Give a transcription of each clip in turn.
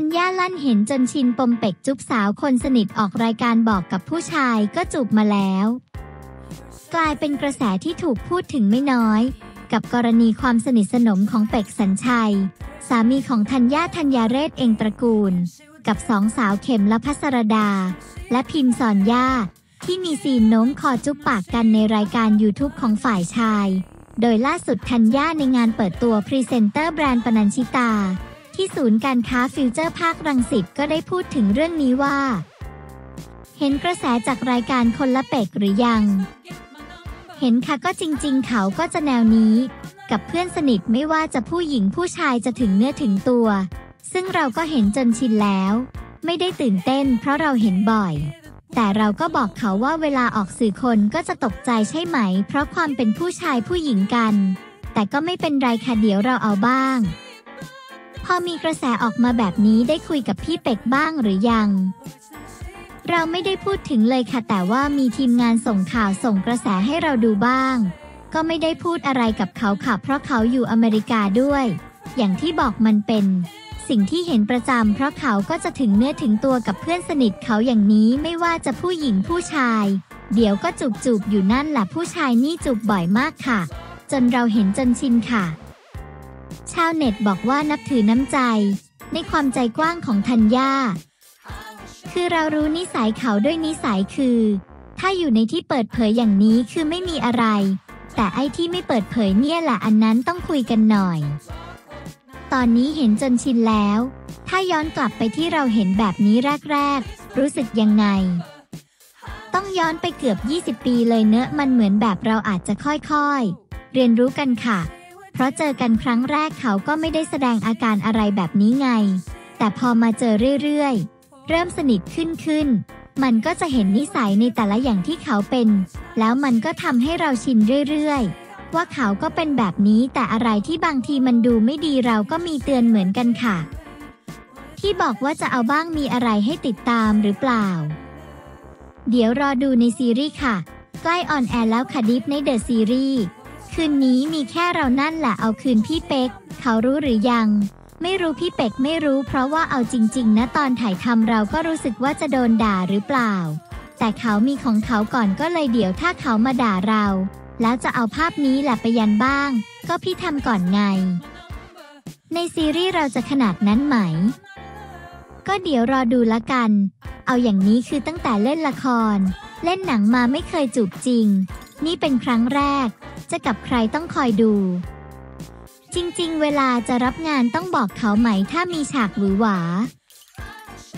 ธัญญาลั่นเห็นจนชินปมเป็กจุ๊บสาวคนสนิทออกรายการบอกกับผู้ชายก็จูบมาแล้ว กลายเป็นกระแสที่ถูกพูดถึงไม่น้อย กับกรณีความสนิทสนมของเป็กสัญชัย สามีของธัญญาธัญญาเรศเองตระกูล กับสองสาวเข็มและพัสรดา และพิมซอนย่าที่มีซีนโน้มคอจุ๊บปากกันในรายการ YouTube ของฝ่ายชาย โดยล่าสุดธัญญาในงานเปิดตัวพรีเซนเตอร์แบรนด์ปนัญชิตา ที่ศูนย์การค้าฟิวเจอร์พาร์ครังสิตก็ได้พูดถึงเรื่องนี้ว่า เห็นกระแสจากรายการคนละเป็กหรือยัง เห็นค่ะก็จริงๆ เขาก็จะแนวนี้ กับเพื่อนสนิทไม่ว่าจะผู้หญิงผู้ชายจะถึงเนื้อถึงตัว ซึ่งเราก็เห็นจนชินแล้ว ไม่ได้ตื่นเต้น เพราะเราเห็นบ่อยแต่เราก็บอกเขาว่าเวลาออกสื่อคนก็จะตกใจใช่ไหม เพราะความเป็นผู้ชายผู้หญิงกัน แต่ก็ไม่เป็นไรค่ะเดี๋ยวเราเอาบ้าง พอมีกระแสออกมาแบบนี้ได้คุยกับพี่เป็กบ้างหรือยัง เราไม่ได้พูดถึงเลยค่ะ แต่ว่ามีทีมงานส่งข่าวส่งกระแสให้เราดูบ้าง ก็ไม่ได้พูดอะไรกับเขาค่ะ เพราะเขาอยู่อเมริกาด้วย อย่างที่บอกมันเป็น สิ่งที่เห็นประจำเพราะเขาก็จะถึงเนื้อถึงตัวกับเพื่อนสนิทเขาอย่างนี้ไม่ว่าจะผู้หญิงผู้ชาย เดี๋ยวก็จูบจูบอยู่นั่นแหละผู้ชายนี่จูบบ่อยมากค่ะ จนเราเห็นจนชินค่ะ ชาวเน็ตบอกว่านับถือน้ำใจ ในความใจกว้างของธัญญา คือเรารู้นิสัยเขาด้วยนิสัยคือ ถ้าอยู่ในที่เปิดเผยอย่างนี้คือไม่มีอะไร แต่ไอ้ที่ไม่เปิดเผยเนี่ยแหละอันนั้นต้องคุยกันหน่อย ตอนนี้เห็นจนชินแล้ว ถ้าย้อนกลับไปที่เราเห็นแบบนี้แรกๆ รู้สึกยังไง ต้องย้อนไปเกือบ 20 ปีเลยเนอะมันเหมือนแบบเราอาจจะค่อยๆ เรียนรู้กันค่ะ เพราะเจอกันครั้งแรกเขาก็ไม่ได้แสดงอาการอะไรแบบนี้ไง แต่พอมาเจอเรื่อยๆ เริ่มสนิทขึ้นขึ้น มันก็จะเห็นนิสัยในแต่ละอย่างที่เขาเป็น แล้วมันก็ทำให้เราชินเรื่อยๆ ว่าเขาก็เป็นแบบนี้แต่อะไรที่บางทีมันดูไม่ดีเราก็มีเตือนเหมือนกันค่ะ ที่บอกว่าจะเอาบ้างมีอะไรให้ติดตามหรือเปล่า เดี๋ยวรอดูในซีรีส์ค่ะ ใกล้ on air แล้วค่ะ Deep Night The Series คืนนี้มีแค่เรานั่นแหละเอาคืนพี่เป็กเขารู้หรือยัง ไม่รู้พี่เป็กไม่รู้เพราะว่าเอาจริง ๆ นะตอนถ่ายทำเราก็รู้สึกว่าจะโดนด่าหรือเปล่า แต่เขามีของเขาก่อนก็เลยเดี๋ยวถ้าเขามาด่าเรา แล้วจะเอาภาพนี้แหละไปยันบ้าง ก็พี่ทำก่อนไง ในซีรีส์เราจะขนาดนั้นไหม ก็เดี๋ยวรอดูละกัน เอาอย่างนี้คือตั้งแต่เล่นละคร เล่นหนังมาไม่เคยจูบจริง นี่เป็นครั้งแรก จะกับใครต้องคอยดู จริงๆ เวลาจะรับงานต้องบอกเขาไหมถ้ามีฉากหวือหวา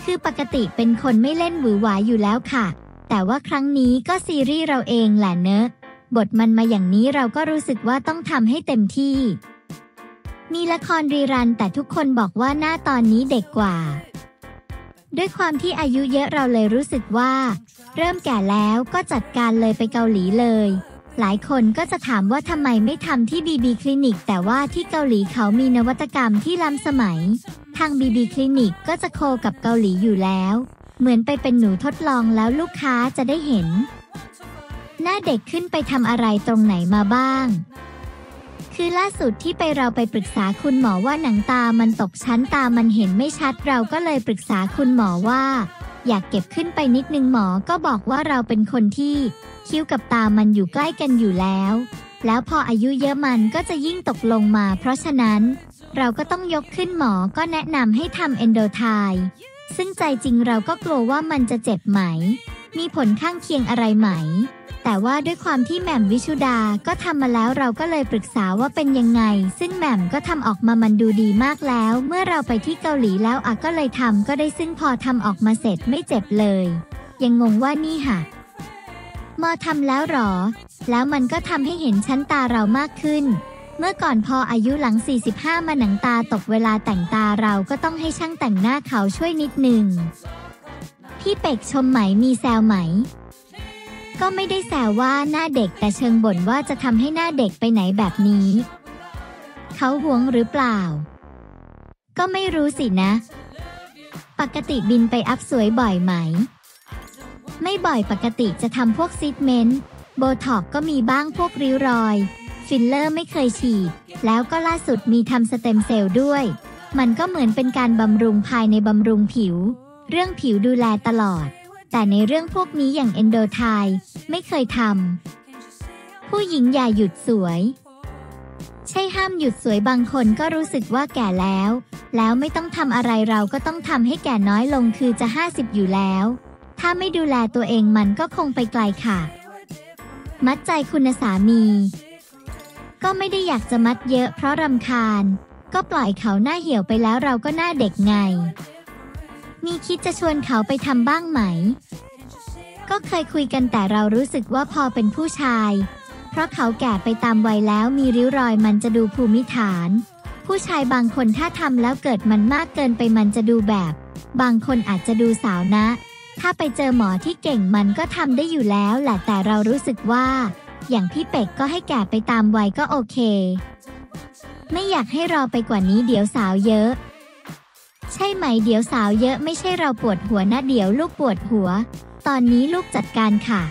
คือปกติเป็นคนไม่เล่นหวือหวาอยู่แล้วค่ะ แต่ว่าครั้งนี้ก็ซีรีส์เราเองแหละเนอะบทมันมาอย่างนี้เราก็รู้สึกว่าต้องทำให้เต็มที่ มีละครรีรันแต่ทุกคนบอกว่าหน้าตอนนี้เด็กกว่า ด้วยความที่อายุเยอะเราเลยรู้สึกว่า เริ่มแก่แล้วก็จัดการเลยไปเกาหลีเลย หลายคนก็จะถามว่าทำไมไม่ทำที่บีบีคลินิก แต่ว่าที่เกาหลีเขามีนวัตกรรมที่ล้ำสมัย ทางบีบีคลินิกก็จะโคกับเกาหลีอยู่แล้ว เหมือนไปเป็นหนูทดลองแล้วลูกค้าจะได้เห็น หน้าเด็กขึ้นไปทำอะไรตรงไหนมาบ้าง คือล่าสุดที่ไปเราไปปรึกษาคุณหมอว่าหนังตามันตกชั้นตามันเห็นไม่ชัดเราก็เลยปรึกษาคุณหมอว่า อยากเก็บขึ้นไปนิดนึงหมอก็บอกว่าเราเป็นคนที่ คิ้วกับตามันอยู่ใกล้กันอยู่แล้ว แล้วพออายุเยอะมันก็จะยิ่งตกลงมา เพราะฉะนั้น เราก็ต้องยกขึ้นหมอก็แนะนำให้ทำเอนโดไทซึ่งใจจริงเราก็กลัวว่ามันจะเจ็บไหม มีผลข้างเคียงอะไรไหม แต่ว่าด้วยความที่แหม่มวิชุดาก็ทำมาแล้วเราก็เลยปรึกษาว่าเป็นยังไง ซึ่งแหม่มก็ทำออกมามันดูดีมากแล้ว เมื่อเราไปที่เกาหลีแล้วอะก็เลยทำก็ได้ซึ่งพอทำออกมาเสร็จไม่เจ็บเลย ยังงงว่านี่ค่ะมอทำแล้วหรอ แล้วมันก็ทำให้เห็นชั้นตาเรามากขึ้น เมื่อก่อนพออายุหลัง 45 มาหนังตาตกเวลาแต่งตาเราก็ต้องให้ช่างแต่งหน้าเขาช่วยนิดหนึ่งพี่เป็กชมไหมมีแซวไหม ก็ไม่ได้แซวว่าหน้าเด็กแต่เชิงบ่นว่าจะทำให้หน้าเด็กไปไหนแบบนี้ เขาหวงหรือเปล่า ก็ไม่รู้สินะ ปกติบินไป up สวยบ่อยไหม ไม่บ่อยปกติจะทำพวก treatment Botox ก็มีบ้างพวกริ้วรอย ฟิลเลอร์ไม่เคยฉีด แล้วก็ล่าสุดมีทำสเต็มเซลล์ด้วย มันก็เหมือนเป็นการบำรุงภายในบำรุงผิว เรื่องผิวดูแลตลอด แต่ในเรื่องพวกนี้อย่างเอนโดไทไม่เคยทำผู้หญิงอย่าหยุดสวย ใช่ห้ามหยุดสวยบางคนก็รู้สึกว่าแก่แล้ว แล้วไม่ต้องทำอะไรเราก็ต้องทำให้แก่น้อยลงคือจะ 50 อยู่แล้ว ถ้าไม่ดูแลตัวเองมันก็คงไปไกลค่ะ มัดใจคุณสามี ก็ไม่ได้อยากจะมัดเยอะเพราะรำคาญ ก็ปล่อยเขาหน้าเหี่ยวไปแล้วเราก็หน้าเด็กไง มีคิดจะชวนเขาไปทำบ้างไหม ก็เคยคุยกันแต่เรารู้สึกว่าพอเป็นผู้ชาย เพราะเขาแก่ไปตามวัยแล้วมีริ้วรอยมันจะดูภูมิฐาน ผู้ชายบางคนถ้าทำแล้วเกิดมันมากเกินไปมันจะดูแบบ บางคนอาจจะดูสาวนะ ถ้าไปเจอหมอที่เก่งมันก็ทำได้อยู่แล้วแหละแต่เรารู้สึกว่า อย่างพี่เป็กก็ให้แก่ไปตามวัยก็โอเค ไม่อยากให้รอไปกว่านี้เดี๋ยวสาวเยอะ ใช่ไหมเดี๋ยวสาวเยอะไม่ใช่เราปวดหัวนะเดี๋ยวลูกปวดหัว ตอนนี้ลูกจัดการค่ะ